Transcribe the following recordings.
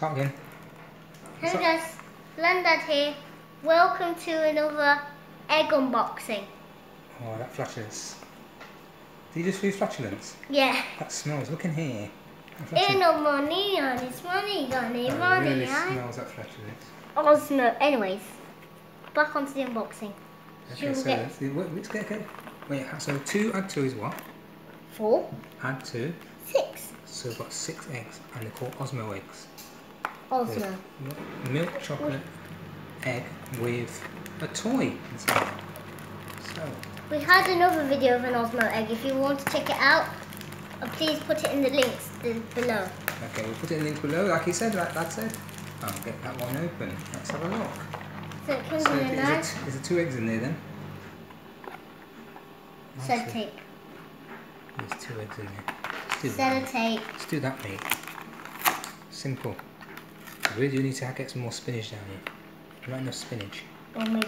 Again. Hey guys, Landad here. Welcome to another egg unboxing. Oh, that flashes. Did you just use flatulence? Yeah. That smells. Look in here. Ain't no money on this money, any That money, really right? smells that flatulence. Ozmo. Anyways, back onto the unboxing. Okay, so we get let's, wait, let's get, get wait. So two add two is what? four, Add two. six. So we've got six eggs, and they're called Ozmo eggs. Ozmo. Milk chocolate egg with a toy inside. So We had another video of an Ozmo egg. If you want to check it out, uh, please put it in the links below. okay, we'll put it in the link below. Like he said, like Dad said. I'll get that one open. Let's have a look. So it comes So in a is there, nice t- two eggs in there then? sellotape. There's two eggs in there. Let's do that. Sellotape. Let's do that, mate. Simple. We do need to get some more spinach down here. Not enough spinach. Or maybe.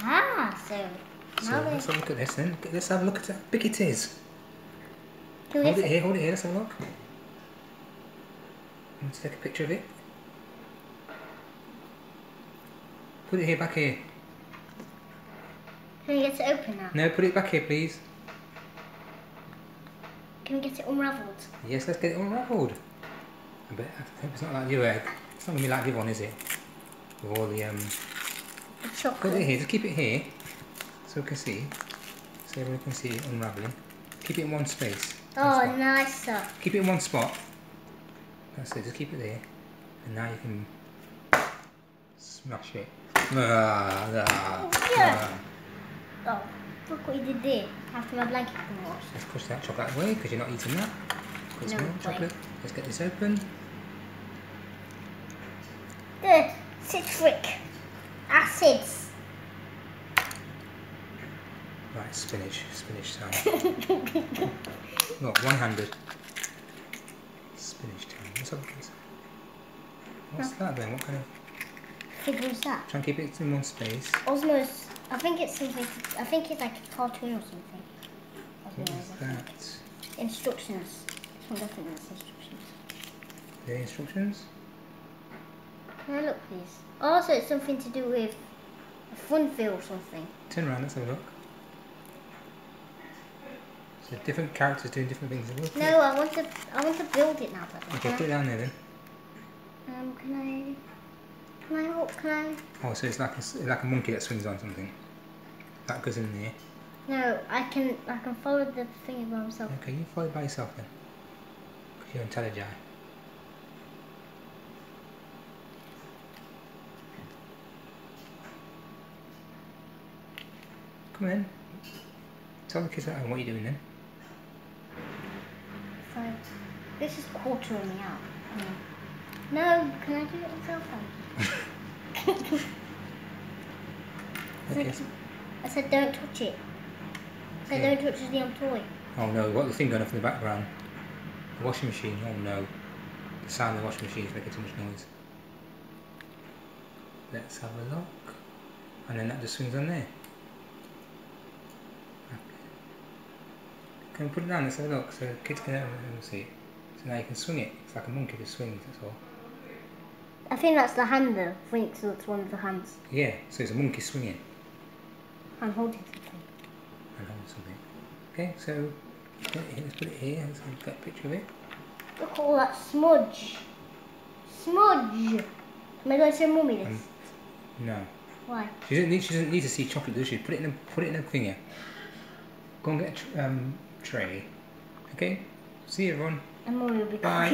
Ah, so So now let's have a look at this then. Let's have a look at how big it is. who Hold is it it? here, hold it here, let's have a look. Let's take a picture of it. Put it here, back here. Can we get it open now? No, put it back here, please. Can we get it unravelled? Yes, let's get it unravelled. I bet I hope it's not like your egg. It's not gonna be like other one, is it? With all the um. The Put it here. Just keep it here, so we can see. So everyone can see it unravelling. Keep it in one space. one Oh, spot. nice. Keep it in one spot. That's it. Just keep it there, and now you can smash it. Ah, ah, Yeah. ah. Oh, look what you did there. After my blanket can wash. Let's push that chocolate away because you're not eating that. Put some No more chocolate. Let's get this open. The citric acids. Right, spinach, spinach time. Look, one-handed. Spinach time. Have a. What's that then? What kind of? Figure is that? Try and keep it in one space. Ozmos. I think it's something. I think it's like a cartoon or something. What is that? Instructions. This one definitely has instructions. The instructions? Can I look, please? Also, it's something to do with a fun feel or something. Turn around, let's have a look. So different characters doing different things. Look, No, I want to. I want to build it now. But Okay, put it down there then. Um, can I? Can I? hold- Can I? Oh, so it's like a, like a monkey that swings on something. That goes in there. No, I can. I can follow the thing by myself. Okay, you follow it by yourself then. Because you're intelligent. Come in. Tell the kids at home what you're doing then. So, this is quartering me out. No, can I do it myself then? Okay. I said don't touch it. I said don't touch the damn toy. Oh no, what the thing going off in the background? The washing machine, oh no. The sound of the washing machine is making too much noise. Let's have a look. And then that just swings on there. Can put it down? Let's have a look so kids can have a see it. So now you can swing it. It's like a monkey that swings, that's all. I think that's the hand though. I think so it's one of the hands. Yeah, so it's a monkey swinging I'm holding something. and holding something. Okay, so put it here, let's put it here. Let's get a picture of it. Look at all that smudge. Smudge! Am I going to show mummy this? Um, No. Why? She doesn't need. She doesn't need to see chocolate, does she? Put it in a. Put it in a finger. Go and get a um, tray. Okay. See you, everyone. And mummy will be Bye.